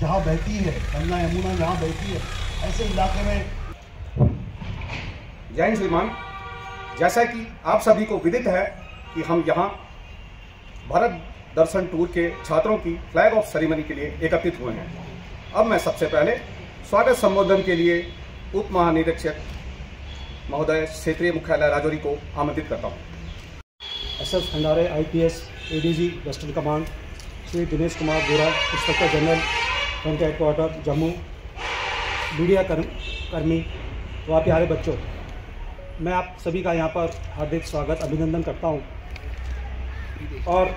जहाँ बहती है गंगा यमुना जहाँ बहती है, ऐसे इलाके में जय हिंद श्रीमान। जैसा कि आप सभी को विदित है कि हम यहाँ भारत दर्शन टूर के छात्रों की फ्लैग ऑफ़ सेरेमनी के लिए एकत्रित हुए हैं। अब मैं सबसे पहले स्वागत संबोधन के लिए उप महानिरीक्षक महोदय, क्षेत्रीय मुख्यालय राजौरी को आमंत्रित करता हूँ। S S Bhandare I P S A D G western command, Shri Dinesh Kumar Bora inspector general front headquarter Jammu. Media कर्म, कर्मी व प्यारे बच्चों, मैं आप सभी का यहाँ पर हार्दिक स्वागत, अभिनंदन करता हूँ। और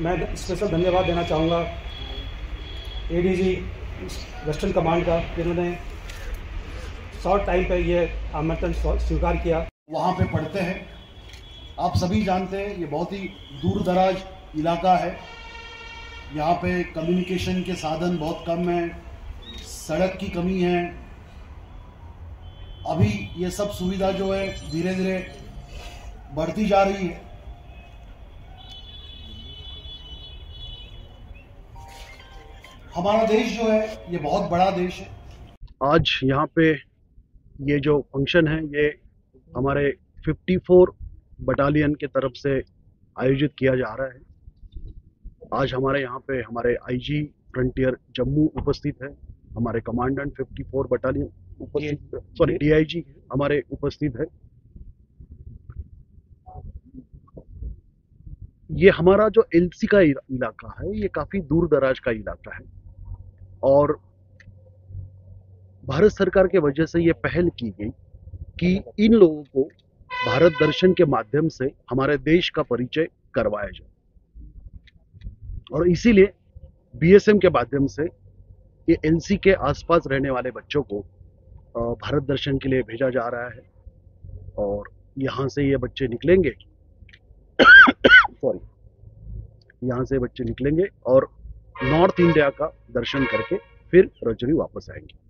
मैं स्पेशल धन्यवाद देना चाहूँगा A D G western command का, जिन्होंने शॉर्ट टाइम पर यह आमंत्रण स्वीकार किया। वहाँ पे पढ़ते हैं। आप सभी जानते हैं, ये बहुत ही दूर दराज इलाका है। यहाँ पे कम्युनिकेशन के साधन बहुत कम हैं, सड़क की कमी है। अभी ये सब सुविधा जो है धीरे धीरे बढ़ती जा रही है। हमारा देश जो है, ये बहुत बड़ा देश है। आज यहाँ पे ये जो फ़ंक्शन है, ये हमारे 54 बटालियन के तरफ़ से आयोजित किया जा रहा है। आज हमारे यहाँ पे हमारे आईजी फ्रंटियर जम्मू उपस्थित है। हमारे कमांडेंट 54 बटालियन उपस्थित सॉरी डीआईजी हमारे उपस्थित है। ये हमारा जो एलसी का इलाका है ये काफ़ी दूर दराज का इलाका है। और भारत सरकार के वजह से ये पहल की गई कि इन लोगों को भारत दर्शन के माध्यम से हमारे देश का परिचय करवाया जाए। और इसीलिए बीएसएम के माध्यम से ये एलसी के आसपास रहने वाले बच्चों को भारत दर्शन के लिए भेजा जा रहा है और यहाँ से ये बच्चे निकलेंगे। सॉरी यहाँ से बच्चे निकलेंगे और नॉर्थ इंडिया का दर्शन करके फिर रजनी वापस आएँगे।